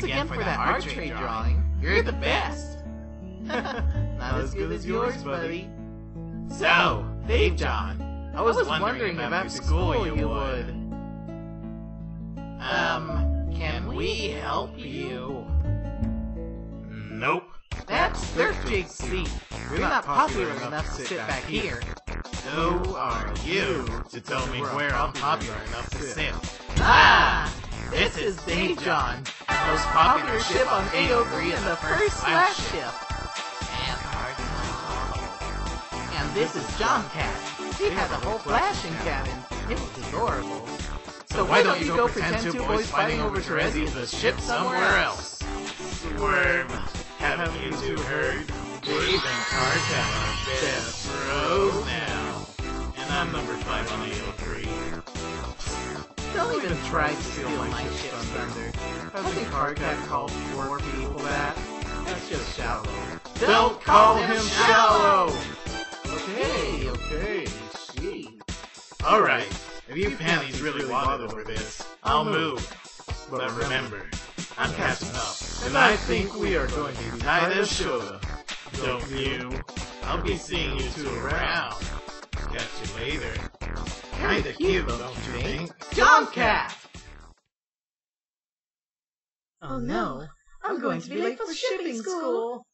card trade drawing. You're the best. Not as good as yours, buddy. So, Dave John, I was, wondering if after school you would. Um, can we help you? Nope. That's their big C. You're not popular enough to sit back here. Who are you to tell me where I'm popular enough to sit? Ah! This is Dave John, most popular ship on AO3 and the first Slash ship. And And this is JohnKat. He has a whole flashing cabin. It was adorable. So why don't you go pretend two boys fighting over Terezi is a ship somewhere else? Swerve. Haven't you two heard? Dave and Karkat are best now. And I'm number five on AO3. Don't even try to steal my ship's thunder. I think Hardcat called four people that. That's just shallow. Don't call him shallow! Okay, okay, gee. Alright, if you panties really bother over this, I'll move. But remember, I'm catching up, and I think we are going to tie this show. Don't you? I'll be seeing you two around. Catch you later. Kinda cute, don't you think? JohnKat! Oh no, I'm going to be late for shipping school.